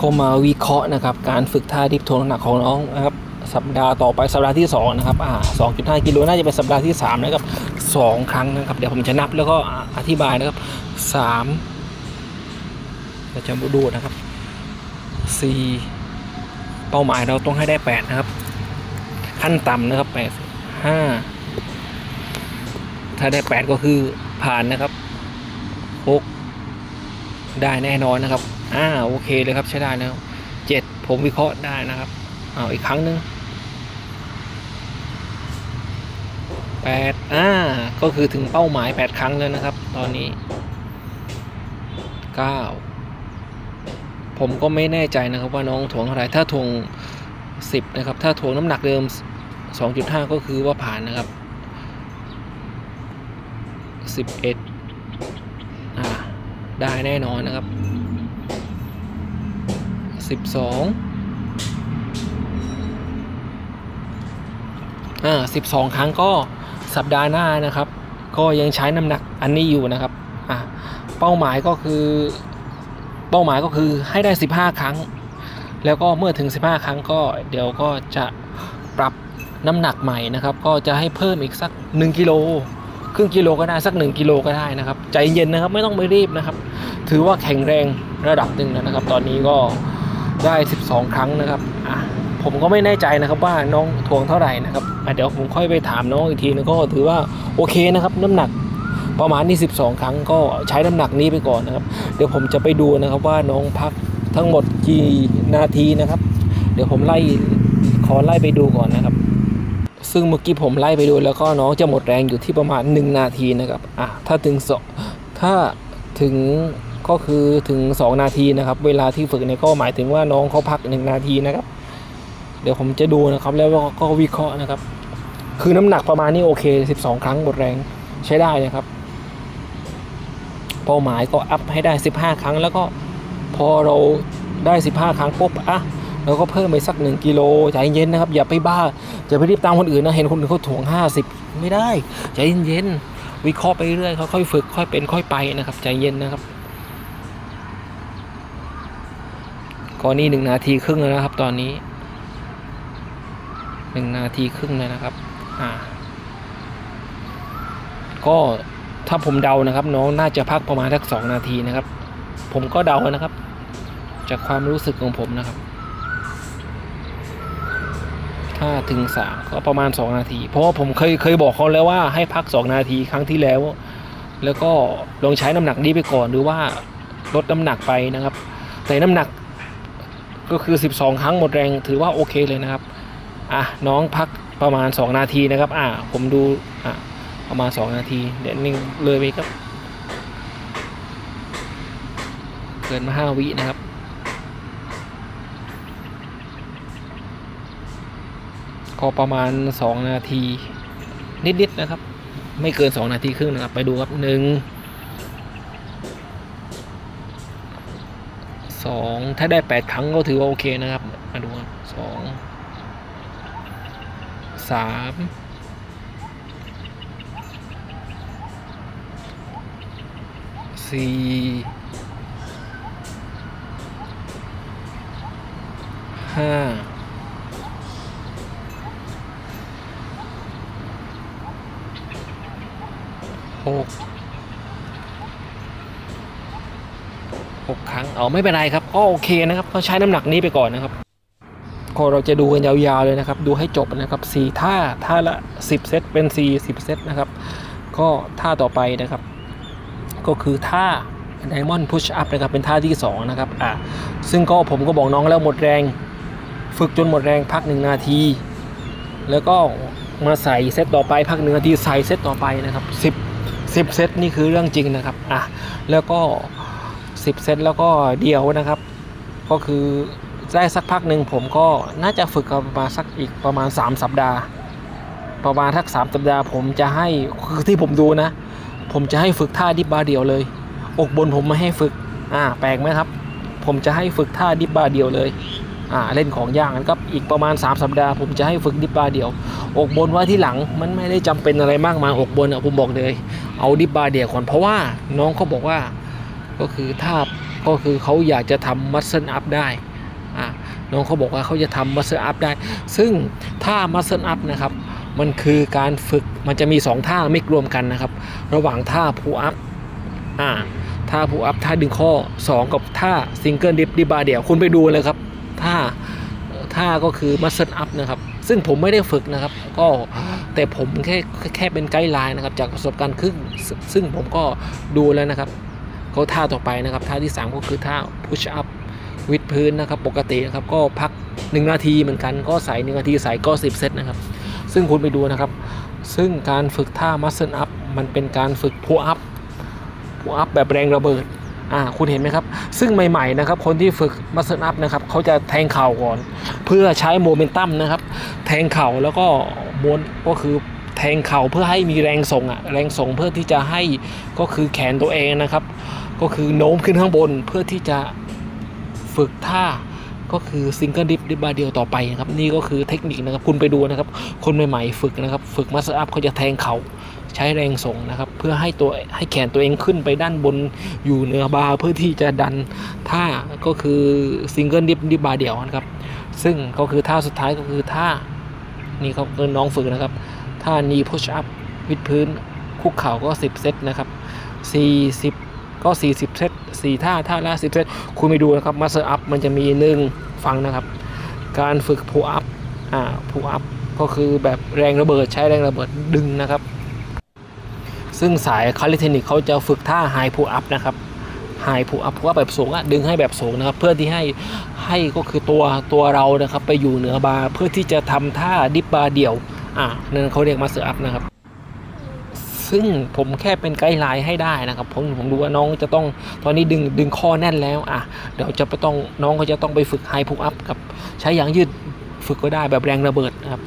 ก็มาวิเคราะห์นะครับ การฝึกท่าดิฟทวงน้ำหนักของน้องนะครับสัปดาห์ต่อไปสัปดาห์ที่สองนะครับ อ่า2.5กิโลน่าจะเป็นสัปดาห์ที่สามนะครับสองครั้งนะครับ เดี๋ยวผมจะนับแล้วก็อธิบายนะครับสามเราจะดูนะครับสี่เป้าหมายเราต้องให้ได้แปดนะครับ ขั้นต่ำนะครับแปดห้าถ้าได้แปดก็คือผ่านนะครับหกได้แน่นอนนะครับ อ่าโอเคเลยครับใช้ได้แล้วเจ็ดผมวิเคราะห์ได้นะครับเอาอีกครั้งหนึ่งแปดอ่าก็คือถึงเป้าหมายแปดครั้งแล้วนะครับ ตอนนี้เก้าผมก็ไม่แน่ใจนะครับว่าน้องถ่วงเท่าไรถ้าถ่วงสิบนะครับ ถ้าถ่วงน้ำหนักเดิม2.5ก็คือว่าผ่านนะครับ11อ่าได้แน่นอนนะครับ 12อ่า12ครั้งก็สัปดาห์หน้านะครับ ก็ยังใช้น้ำหนักอันนี้อยู่นะครับอ่าเป้าหมายก็คือเป้าหมายก็คือให้ได้ 15 ครั้ง แล้วก็เมื่อถึง 15 ครั้งก็เดี๋ยวก็จะปรับน้ำหนักใหม่นะครับ ก็จะให้เพิ่มอีกสัก 1กิโลครึ่งกิโลก็ได้สัก 1กิโลก็ได้นะครับ ใจเย็นนะครับไม่ต้องไปรีบนะครับ ถือว่าแข็งแรงระดับหนึ่งแล้วนะครับ ตอนนี้ก็ ได้ 12 ครั้งนะครับอะผมก็ไม่แน่ใจนะครับว่าน้องทวงเท่าไหร่นะครับอ่เดี๋ยวผมค่อยไปถามน้องอีกทีนึงก็ถือว่าโอเคนะครับ น้ำหนักประมาณนี้ 12 ครั้งก็ใช้น้ำหนักนี้ไปก่อนนะครับ เดี๋ยวผมจะไปดูนะครับว่าน้องพักทั้งหมดกี่นาทีนะครับ เดี๋ยวผมไล่ขอไล่ไปดูก่อนนะครับ ซึ่งเมื่อกี้ผมไล่ไปดูแล้วก็น้องจะหมดแรงอยู่ที่ประมาณ 1 นาทีนะครับอะถ้าถึงสถ้าถึง ก็คือถึง 2 นาทีนะครับ เวลาที่ฝึกเนี่ยก็หมายถึงว่าน้องเขาพัก 1 นาทีนะครับ เดี๋ยวผมจะดูนะครับแล้วก็วิเคราะห์นะครับ คือน้ำหนักประมาณนี้โอเค 12 ครั้งหมดแรงใช้ได้นะครับ เป้าหมายก็อัพให้ได้ 15 ครั้ง แล้วก็พอเราได้ 15 ครั้งปุ๊บอะเราก็เพิ่มไปสัก 1กิโลใจเย็นนะครับ อย่าไปบ้าอย่าไปรีบตามคนอื่นนะเห็นคนอื่นเขาถ่วง 50 ไม่ได้ใจเย็นๆวิเคราะห์ไปเรื่อยค่อยๆฝึกค่อยเป็นค่อยไปนะครับ ใจเย็นนะครับ ก็นี่หนึ่งนาทีครึ่งแล้วนะครับ ตอนนี้หนึ่งนาทีครึ่งแล้วนะครับ อ่า ก็ถ้าผมเดานะครับ น้องน่าจะพักประมาณสักสองนาทีนะครับ ผมก็เดานะครับ จากความรู้สึกของผมนะครับถ้าถึงสามก็ประมาณสองนาที เพราะว่าผมเคยเคยบอกเขาแล้วว่าให้พักสองนาทีครั้งที่แล้ว แล้วก็ลองใช้น้ำหนักนี้ไปก่อนหรือว่าลดน้ำหนักไปนะครับ แต่น้ำหนัก ก็คือ 12 ครั้งหมดแรงถือว่าโอเคเลยนะครับอะน้องพักประมาณ 2 นาทีนะครับอะผมดูอะประมาณ 2 นาที เดี๋ยวนึงเลยไปครับเกินมา 5 วินะครับก็ประมาณ 2 นาที นิดๆนะครับ ไม่เกิน 2 นาทีครึ่งนะครับ ไปดูครับ1 สองถ้าได้8ครั้งก็ถือว่าโอเคนะครับ มาดูครับสองสามสี่ห้าหกหกครั้ง เอาไม่เป็นไรครับก็โอเคนะครับก็ใช้น้ำหนักนี้ไปก่อนนะครับก็เราจะดูกันยาวๆเลยนะครับ ดูให้จบนะครับสี่ท่าท่าละสิบเซตเป็นสี่สิบเซตนะครับก็ท่าต่อไปนะครับ ก็คือท่า Diamond Push Up นะครับเป็นท่าที่สองนะครับอะซึ่งก็ผมก็บอกน้องแล้วหมดแรง ฝึกจนหมดแรงพักหนึ่งนาที แล้วก็มาใส่เซตต่อไปพักหนึ่งนาทีใส่เซตต่อไปนะครับสิบสิบเซตนี่คือเรื่องจริงนะครับอะแล้วก็ 10 เซตแล้วก็เดียวนะครับ ก็คือได้สักพักหนึ่งผมก็น่าจะฝึกกันประมาณสักอีกประมาณ 3 สัปดาห์ ประมาณทัก3สัปดาห์ ผมจะให้คือที่ผมดูนะ ผมจะให้ฝึกท่าดิบบาเดียวเลย อกบนผมไม่ให้ฝึกอ่าแปลกไหมครับ ผมจะให้ฝึกท่าดิบบาเดียวเลยอ่าเล่นของย่างนะครับอีกประมาณ 3 สัปดาห์ ผมจะให้ฝึกดิบบาเดียว อกบนไว้ที่หลังมันไม่ได้จำเป็นอะไรมากมายอกบนอะผมบอกเลย เอา dip บาร์เดี่ยวก่อนเพราะว่าน้องเขาบอกว่า ก็คือถ้าก็คือเขาอยากจะทำ muscle up ได้อ่าน้องเขาบอกว่าเขาจะทำ muscle up ได้ ซึ่งท่า muscle up นะครับ มันคือการฝึกมันจะมี 2 ท่ามารวมกันนะครับ ระหว่างท่าพูอัพอ่าท่าพูอัพท่าดึงข้อ 2 กับท่า single dip dip บาร์เดี่ยวคุณไปดูเลยครับท่าท่าก็คือ muscle up นะครับ ซึ่งผมไม่ได้ฝึกนะครับ ก็แต่ผมแค่แค่เป็น guideline นะครับ จากประสบการณ์ครึ่งซึ่งผมก็ดูแล้วนะครับ เขาท่าต่อไปนะครับท่าที่ 3 ก็คือท่า push up วิดพื้นนะครับปกตินะครับก็พัก 1 นาทีเหมือนกันก็ใส่1นาทีใส่ก็ 10 เซตนะครับ ซึ่งคุณไปดูนะครับ ซึ่งการฝึกท่า muscle up มันเป็นการฝึก pull up pull up แบบแรงระเบิดอ่าคุณเห็นไหมครับ ซึ่งใหม่ๆนะครับคนที่ฝึก muscle up นะครับเขาจะแทงเข่าก่อน เพื่อใช้โมเมนตัมนะครับแทงเข่าแล้วก็ม้วนก็คือแทงเข่าเพื่อให้มีแรงส่งอะแรงส่งเพื่อที่จะให้ก็คือแขนตัวเองนะครับ ก็คือโน้มขึ้นข้างบนเพื่อที่จะฝึกท่าก็คือ single dip dip บาร์เดี่ยวต่อไปนะครับนี่ก็คือเทคนิคนะครับคุณไปดูนะครับ คนใหม่ๆฝึกนะครับ ฝึก muscle up เขาจะแทงเข่าใช้แรงส่งนะครับ เพื่อให้ตัวให้แขนตัวเองขึ้นไปด้านบนอยู่เหนือบาร์เพื่อที่จะดันท่าก็คือ single dip dip บาร์เดี่ยวนะครับ ซึ่งก็คือท่าสุดท้ายก็คือท่านี่เขาเอินน้องฝึกนะครับท่า knee push up วิดพื้นคุกเข่าก็ 10 เซตนะครับ40 ก็ 40 เซต4ท่าท่าละ10 เซตคุณไปดูนะครับ muscle up มันจะมีหนึ่งฟังนะครับ การฝึกพูอัพอ่าพูอัพก็คือแบบแรงระเบิดใช้แรงระเบิดดึงนะครับ ซึ่งสาย calisthenics เขาจะฝึกท่าไฮพูอัพนะครับไฮพูอัพว่าแบบสูงอะดึงให้แบบสูงนะครับ เพื่อที่ให้ให้ก็คือตัวตัวเรานะครับ ไปอยู่เหนือบาร์เพื่อที่จะทำท่า dip บาร์เดี่ยวอ่านั่นเขาเรียก muscle up นะครับ ซึ่งผมแค่เป็น guideline ให้ได้นะครับผมผมดูว่าน้องจะต้องตอนนี้ดึงดึงข้อแน่นแล้วอะเดี๋ยวจะไปต้องน้องก็จะต้องไปฝึกไฮพุกอัพกับใช้ยางยืดฝึกก็ได้แบบแรงระเบิดครับ